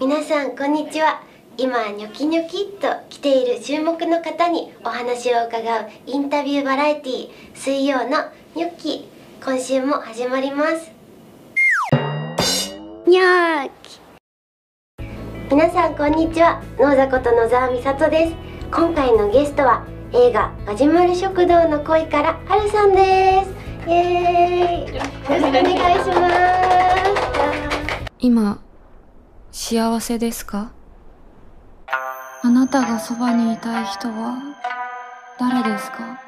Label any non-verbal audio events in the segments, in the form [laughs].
皆さんこんにちは。今ニョキニョキっと来ている注目の方にお話を伺うインタビューバラエティ水曜のニョキ。今週も始まります。ニョキ。皆さんこんにちは。野坂こと野沢美里です。今回のゲストは映画ガジュマル食堂の恋からはるさんです。イエーイ。よろしくお願いします。今幸せですか？あなたがそばにいたい人は誰ですか？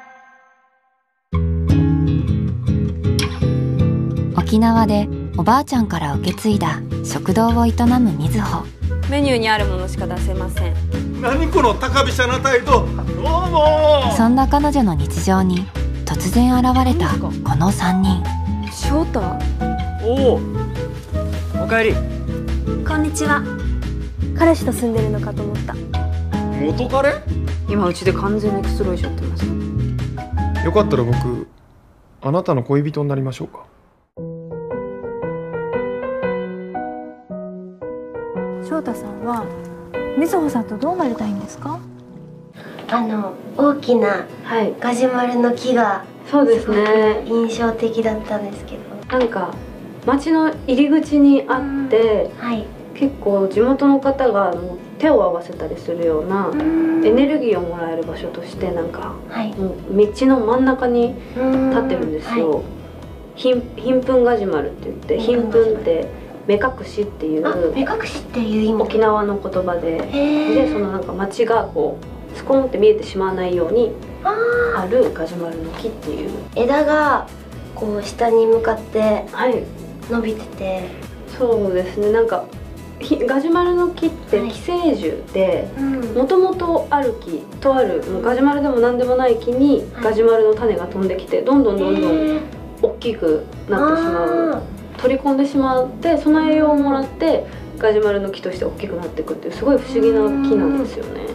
沖縄でおばあちゃんから受け継いだ食堂を営むみずほ。メニューにあるものしか出せません。何この高飛車な態度。どうも。そんな彼女の日常に突然現れたこの3人。翔太？おおおかえりこんにちは。彼氏と住んでるのかと思った。元彼？今うちで完全にくつろいちゃってます。よかったら僕あなたの恋人になりましょうか。翔太さんはみずほさんとどうなりたいんですか？あの大きなはい。ガジュマルの木がそうですね。印象的だったんですけど。なんか町の入り口にあってはい結構地元の方が手を合わせたりするようなエネルギーをもらえる場所としてなんかはい。もう道の真ん中に立ってるんですよ、貧粉ガジュマルって言って貧粉って目隠しっていあ目う隠しっていう意味。沖縄の言葉で。でそのなんか町がこうスコーンって見えてしまわないようにああるガジュマルの木っていう。ー枝がこう下に向かってはい。伸びてて。そうですね。なんかひガジュマルの木ってはい。寄生樹でうん。もともとある木とあるもうガジュマルでも何でもない木にはい。ガジュマルの種が飛んできてどんどんどんどん大きくなってしまう。取り込んでしまってその栄養をもらってガジュマルの木として大きくなっていくっていうすごい不思議な木なんですよね。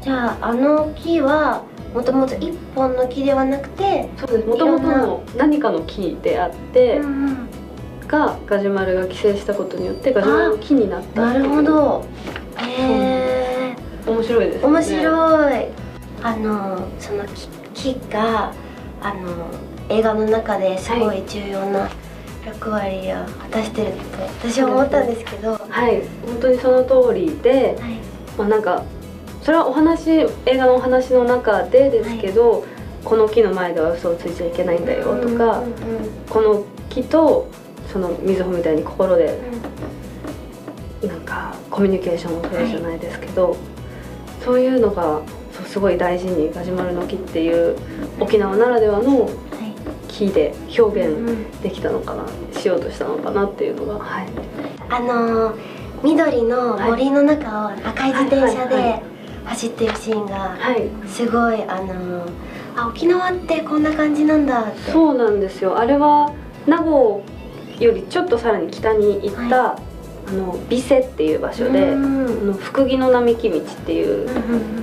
じゃああの木はもともと一本の木ではなくて。もともとの何かの木であって、うんがガジュマルが寄生したことによってガジュマルの木になったなるほ。ど。へえ面白いです、ね。面白い。あのその木木があの映画の中ですごい重要な役割を果たしてると私は思ったんですけど、ははい、本当にその通りで、い、まあなんかそれはお話映画のお話の中でですけど、この木の前では嘘をついちゃいけないんだよとか、うんうんうん。この木とそのみずほみたいに心でなんかコミュニケーションを取るじゃないですけど、そういうのがすごい大事にガジュマルの木っていう沖縄ならではのはい。木で表うん現できたのかな、しようとしたのかなっていうのが、はい、あの緑の森の中を赤い自転車はいはいはいで走ってるシーンがはい、すごいあのあ沖縄ってこんな感じなんだって。そうなんですよ。あれは名護よりちょっとさらに北に行った、はあの美瀬っていう場所で、うんあの福木の並木道っていう、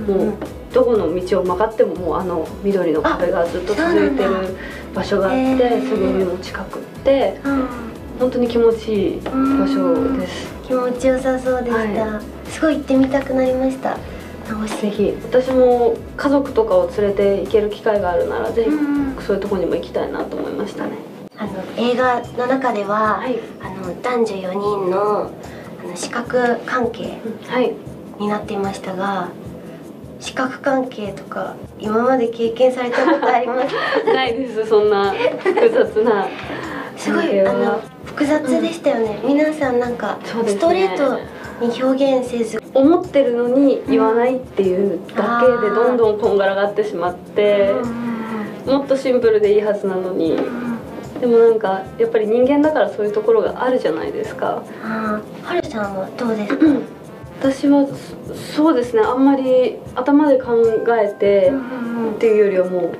もうどこの道を曲がってももうあの緑の壁がずっと続いてる場所があってへー。すぐ海も近くってうん本当に気持ちいい場所です。気持ちよさそうでした、はすごい行ってみたくなりました。ぜひ。私も家族とかを連れて行ける機会があるならぜひうん。そういうところにも行きたいなと思いましたねあの映画の中では、はい。あの男女4人のあの視覚関係はい。になっていましたが視覚関係とか今まで経験されたことあります？か [laughs] ないですそんな複雑な。すごいあの複雑でしたよね、皆さんなんかね。ストレートに表現せず。思ってるのに言わないっていうだけでどんどんこんがらがってしまってもっとシンプルでいいはずなのにでもなんかやっぱり人間だからそういうところがあるじゃないですか。はるさんはどうですか、[clears throat] 私はそそうですね。あんまり頭で考えてっていうよりはもう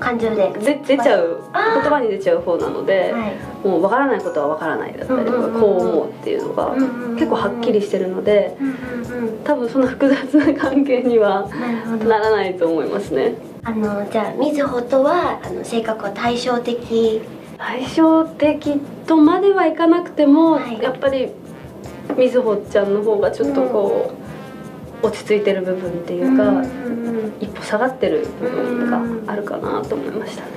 感情で。ぜ出ちゃう言葉に出ちゃう方なので、はい。もうわからないことはわからないだったりとか、うんうんうん。こう思うっていうのが結構はっきりしてるのでうんうんうん。多分そんな複雑な関係にはならないと思いますね。あのじゃあみずほとはあの性格は対照的。対照的とまではいかなくても、はい。やっぱりみずほちゃんの方がちょっとこう、落ち着いてる部分っていうか、一歩下がってる部分があるかなと思いましたね。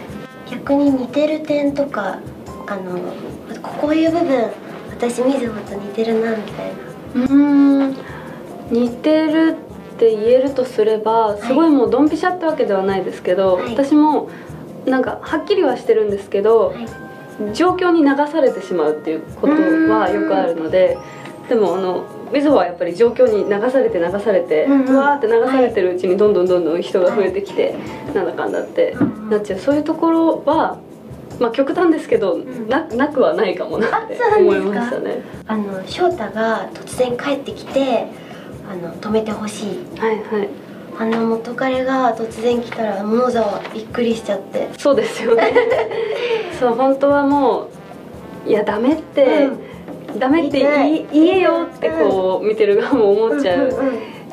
逆に似てる点とかあのこういう部分私みずほと似てるなみたいな。うん。似てるって言えるとすればすごいもうドンピシャってわけではないですけど、はい。私もなんかはっきりはしてるんですけど、はい。状況に流されてしまうっていうことはよくあるのででもあのみずほはやっぱり状況に流されて流されて、うん。うんわーって流されてるうちにどんどんどんどん人が増えてきて、なんだかんだってなっちゃう。そういうところは。まあ極端ですけど、ん。ななくはないかもなって思ないましたね。あの翔太が突然帰ってきてあの止めてほしい。はいはい。あの元彼が突然来たらモーザはびっくりしちゃって。そうですよね。[laughs] そう本当はもういやダメって、ダメって言えよってこう見てる側も思っちゃう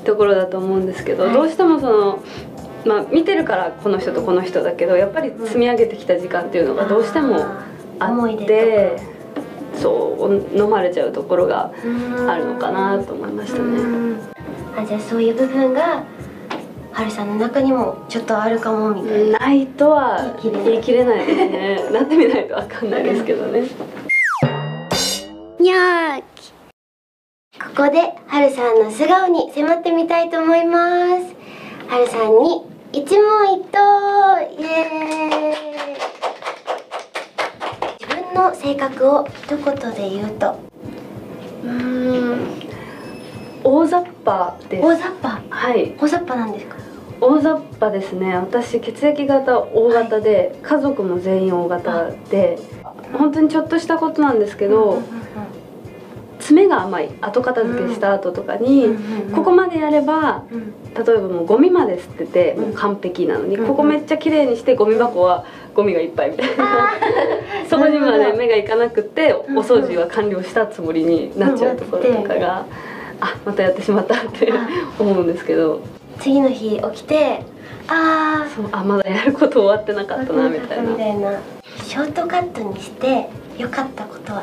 ところだと思うんですけど、はい。どうしてもそのまあ見てるからこの人とこの人だけどやっぱり積み上げてきた時間っていうのがどうしてもあってとそう飲まれちゃうところがあるのかなと思いましたね。うん。あじゃあそういう部分がはるさんの中にもちょっとあるかもみたいな、ないとは言い切れない。言い切れない。[laughs] ですね。なってみないとわかんないですけどね。にゃーき。ここではるさんの素顔に迫ってみたいと思います。はるさんに一問一答。イエーイの性格を一言で言うと。うーん。大雑把です。大雑把？はい。大雑把なんですか？大雑把ですね。私血液型 O 型で、家族も全員 O 型で。本当にちょっとしたことなんですけど、爪が甘い後片付けした後とかに、ここまでやればうん。例えばもうゴミまで捨ててもう完璧なのに、うんここめっちゃ綺麗にしてゴミ箱はゴミがいっぱいみたいな。[laughs] そこにまで目がいかなくってお掃除は完了したつもりになっちゃうところとかが、あまたやってしまったってあ思うんですけど。次の日起きてあそうあまだやること終わってなかあったなみたいな。みたいな。ショートカットにして良かったことは？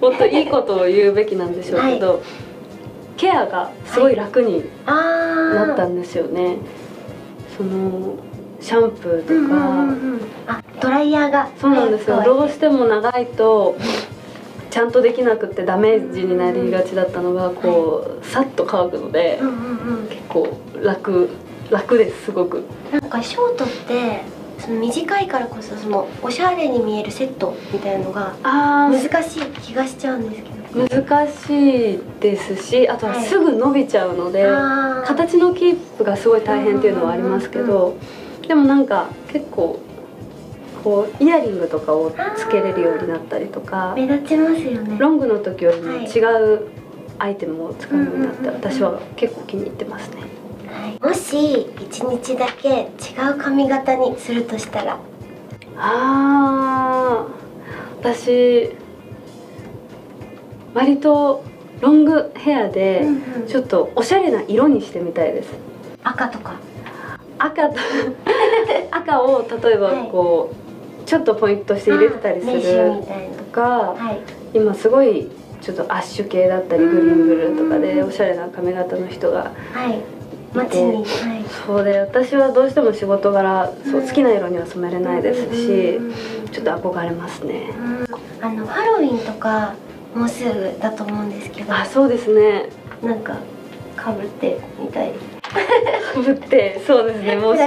もっといいことを言うべきなんでしょうけど、ケアがすごい楽になったんですよね、そのシャンプーとか、うんうんうんうん。あドライヤーが。そうなんですよ。どうしても長いとちゃんとできなくってダメージになりがちだったのがこうさっと乾くので、うんうんうん。結構楽楽ですすごく。なんかショートってその短いからこそそのおしゃれに見えるセットみたいなのがあ難しい気がしちゃうんですけど。難しいですしあとはすぐ伸びちゃうので、あー。形のキープがすごい大変っていうのはありますけどでもなんか結構こうイヤリングとかをつけれるようになったりとか目立ちますよね。ロングの時よりもはい違うアイテムを使うようになってうんうんうん。私は結構気に入ってますね。はい。もし一日だけ違う髪型にするとしたら？あー私割とロングヘアでちょっとおしゃれな色にしてみたいです。赤とか？赤と [laughs] 赤を例えばこう、ちょっとポイントして入れてたりするとかはい。今すごいちょっとアッシュ系だったりグリーンブルーとかでおしゃれな髪型の人がはい街。にはい。そうで私はどうしても仕事柄そう好きな色には染めれないですしうん。ちょっと憧れますね。あのハロウィンとかもうすぐだと思うんですけど。あそうですね。なんかかぶってみたい。かぶってそうですねもし。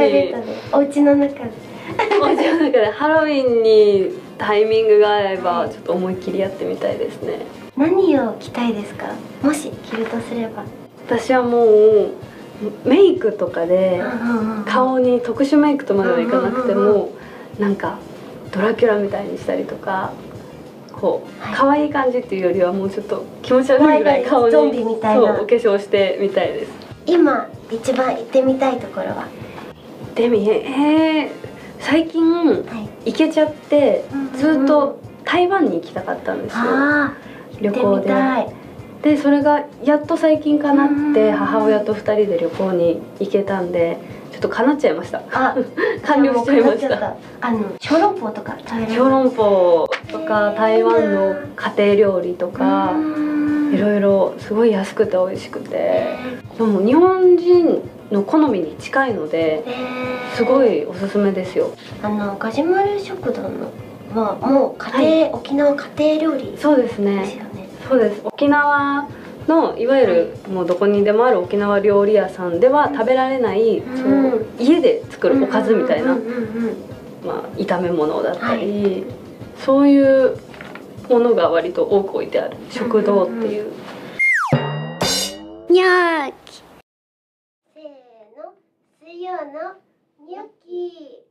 お家の中で。お家の中で。ハロウィンにタイミングが合えばちょっと思いっきりやってみたいですね。何を着たいですか？もし着るとすれば。私はもうメイクとかで顔に特殊メイクとまではいかなくてもなんかドラキュラみたいにしたりとかこうはい。可愛い感じっていうよりはもうちょっと気持ち悪いぐらい顔にゾンビみたいな。そうお化粧してみたいです。今一番行ってみたいところは？でもえー最近はい。行けちゃってずっと台湾に行きたかったんですよ。旅行行ってみたい。ででそれがやっと最近かなって母親と2人で旅行に行けたんでちょっと叶っちゃいました。あ完了しちゃいました。あの小籠包とか小籠包とか台湾の家庭料理とかいろいろすごい安くて美味しくて。でも日本人の好みに近いのでえ。ーすごいおすすめですよ。あのガジュマル食堂のはもう家庭、沖縄家庭料理。ですそうですねそうです。沖縄のいわゆるもうどこにでもある沖縄料理屋さんでは食べられない、うん。その家で作るおかずみたいな、まあ、炒め物だったり、そういうものが割と多く置いてある食堂っていう、にゃーきせーの。水曜のニョッキ